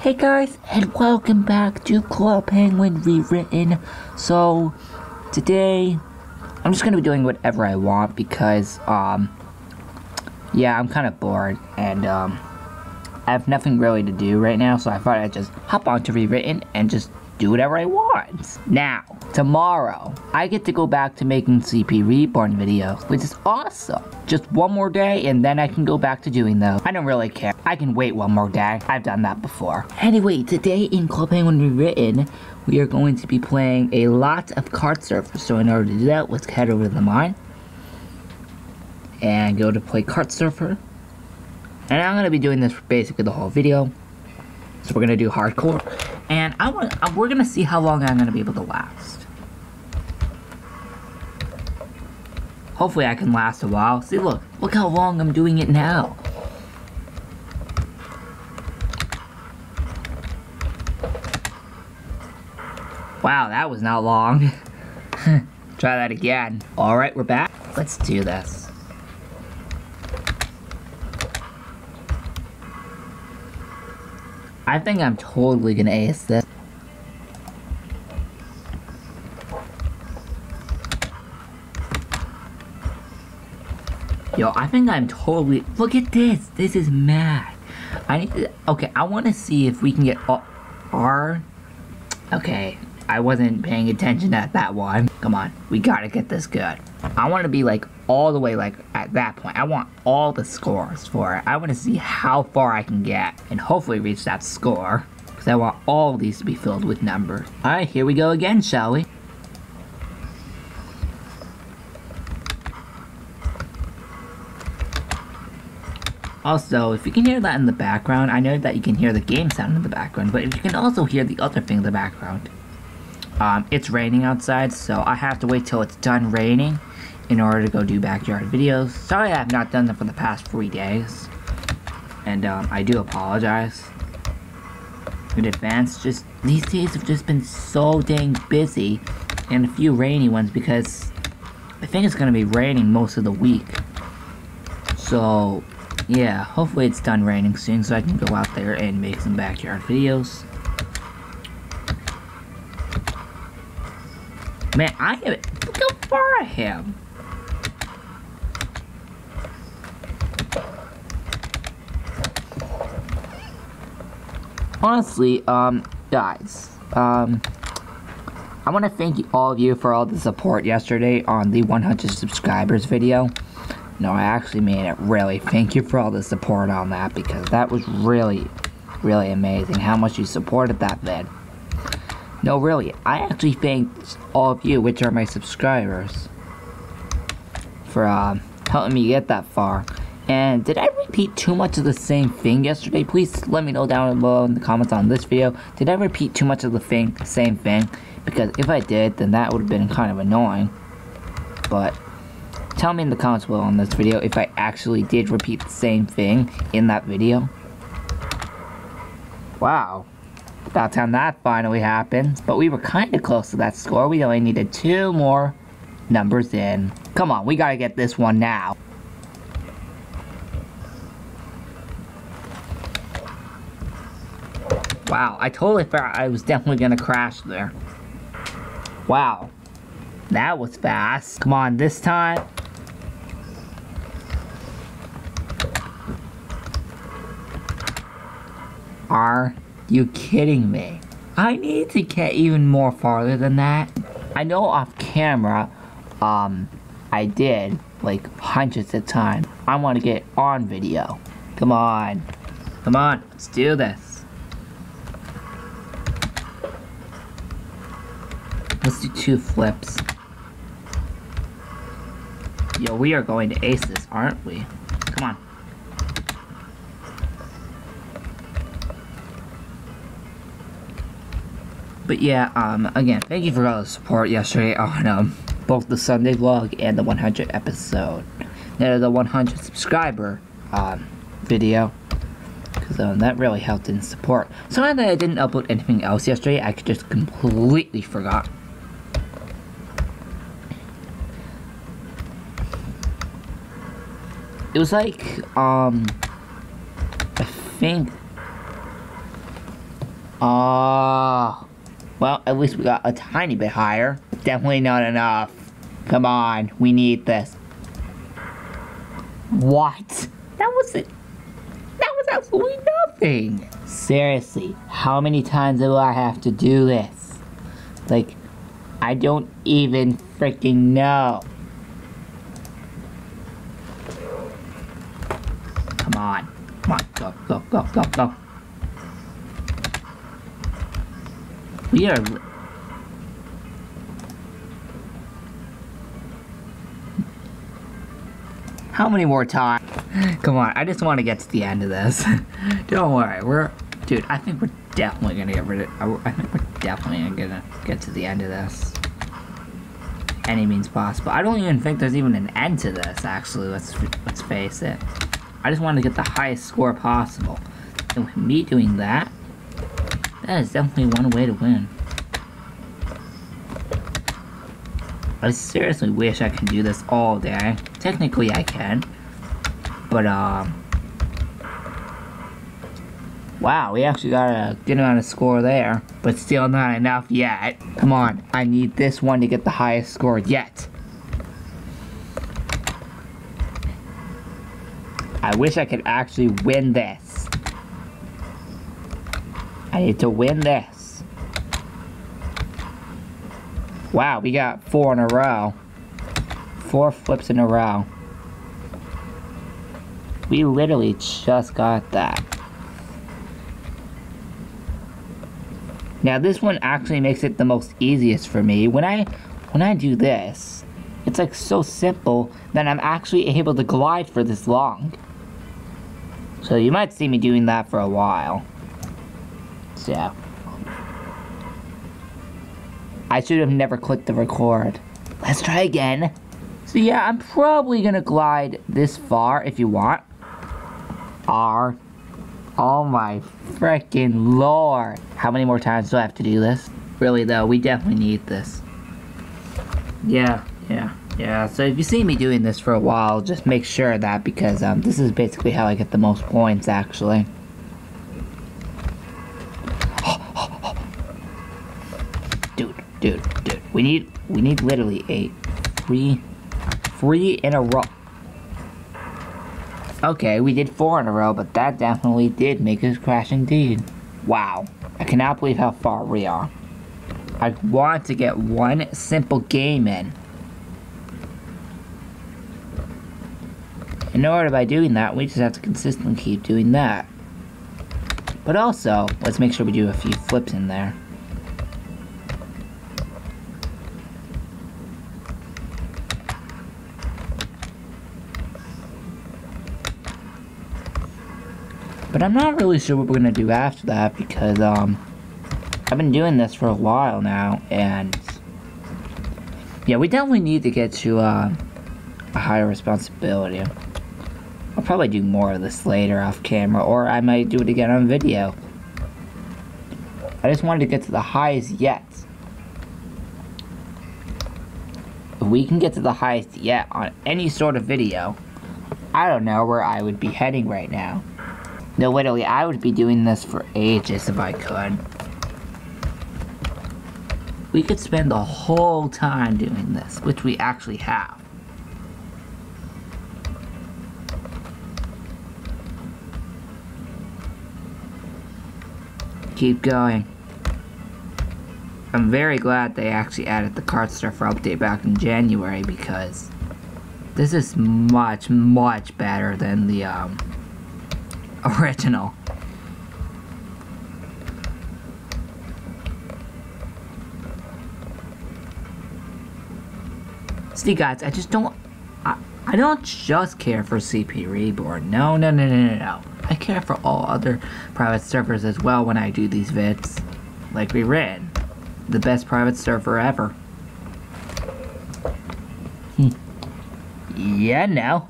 Hey guys, and welcome back to Club Penguin Rewritten. So, today, I'm just gonna be doing whatever I want because, um, yeah, I'm kind of bored, and, um, I have nothing really to do right now, so I thought I'd just hop on to Rewritten and just do whatever I want. Now, tomorrow, I get to go back to making CP Reborn videos, which is awesome. Just one more day and then I can go back to doing those. I don't really care. I can wait one more day. I've done that before. Anyway, today in Club Penguin Rewritten, we are going to be playing a lot of Cart Surfers. So in order to do that, let's head over to the mine and go to play Cart Surfer. And I'm going to be doing this for basically the whole video. So we're going to do hardcore. And I want, uh, we're to see how long I'm to be able to last. Hopefully I can last a while. See, look. Look how long I'm doing it now. Wow, that was not long. Try that again. Alright, we're back. Let's do this. I think I'm totally gonna ace this. Yo, I think I'm totally... Look at this! This is mad. I need to... Okay, I want to see if we can get R... Okay, I wasn't paying attention at that one. Come on, we gotta get this good. I want to be like all the way like at that point. I want all the scores for it. I want to see how far I can get and hopefully reach that score. Because I want all of these to be filled with numbers. Alright, here we go again, shall we? Also, if you can hear that in the background, I know that you can hear the game sound in the background, but if you can also hear the other thing in the background. Um, it's raining outside, so I have to wait till it's done raining in order to go do backyard videos. Sorry I have not done them for the past three days. And um, I do apologize in advance. Just these days have just been so dang busy and a few rainy ones because I think it's gonna be raining most of the week. So yeah, hopefully it's done raining soon so I can go out there and make some backyard videos. Man, I am look how far I am. honestly, um, guys, um, I want to thank all of you for all the support yesterday on the 100 subscribers video. No, I actually made it really. Thank you for all the support on that because that was really, really amazing how much you supported that vid. No, really, I actually thank all of you, which are my subscribers, for uh, helping me get that far. And did I repeat too much of the same thing yesterday? Please let me know down below in the comments on this video. Did I repeat too much of the thing, same thing? Because if I did, then that would have been kind of annoying. But tell me in the comments below on this video if I actually did repeat the same thing in that video. Wow. About time that finally happened. But we were kind of close to that score. We only needed two more numbers in. Come on, we gotta get this one now. Wow, I totally thought I was definitely gonna crash there. Wow. That was fast. Come on, this time. Are you kidding me? I need to get even more farther than that. I know off camera, um, I did, like, hundreds of times. I want to get on video. Come on. Come on, let's do this. Let's do two flips. Yo, we are going to ace this, aren't we? But yeah, um, again, thank you for all the support yesterday on, um, both the Sunday vlog and the 100 episode. Now, the 100 subscriber, um, video. Because, um, that really helped in support. So now that I didn't upload anything else yesterday, I just completely forgot It was like, um, I think, Oh. Well, at least we got a tiny bit higher. Definitely not enough. Come on, we need this. What? That was it. That was absolutely nothing. Seriously, how many times do I have to do this? Like, I don't even freaking know. Come on. Come on, go, go, go, go, go. We are... How many more times? Come on, I just want to get to the end of this. Don't worry, we're... Dude, I think we're definitely gonna get rid of... I think we're definitely gonna get to the end of this. Any means possible. I don't even think there's even an end to this, actually, let's, let's face it. I just want to get the highest score possible. And with me doing that, that is definitely one way to win. I seriously wish I could do this all day. Technically I can. But, um... Wow, we actually got a good amount of score there. But still not enough yet. Come on, I need this one to get the highest score yet. I wish I could actually win this. I need to win this. Wow, we got four in a row. Four flips in a row. We literally just got that. Now this one actually makes it the most easiest for me. When I when I do this, it's like so simple that I'm actually able to glide for this long. So you might see me doing that for a while. So I should have never clicked the record. Let's try again. So yeah, I'm probably gonna glide this far if you want. R. Oh my freaking lord. How many more times do I have to do this? Really though, we definitely need this. Yeah, yeah, yeah. So if you see me doing this for a while, just make sure of that because um, this is basically how I get the most points actually. Dude, dude, we need, we need literally a three, three in a row. Okay, we did four in a row, but that definitely did make us crash indeed. Wow, I cannot believe how far we are. I want to get one simple game in. In order by doing that, we just have to consistently keep doing that. But also, let's make sure we do a few flips in there. But I'm not really sure what we're gonna do after that because um I've been doing this for a while now and yeah we definitely need to get to uh, a higher responsibility. I'll probably do more of this later off camera or I might do it again on video. I just wanted to get to the highest yet. If we can get to the highest yet on any sort of video, I don't know where I would be heading right now. No, literally, I would be doing this for ages if I could. We could spend the whole time doing this, which we actually have. Keep going. I'm very glad they actually added the Cart Surfer update back in January because this is much, much better than the, um, original. See guys, I just don't, I, I don't just care for CP Reborn. No, no, no, no, no, no. I care for all other private servers as well when I do these vids. Like we ran. The best private server ever. Hmm. yeah, no.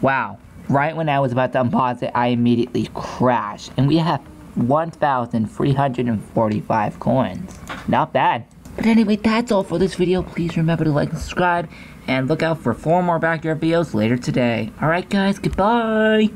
Wow. Right when I was about to unpause it, I immediately crashed. And we have 1,345 coins. Not bad. But anyway, that's all for this video. Please remember to like and subscribe. And look out for four more backyard videos later today. Alright guys, goodbye!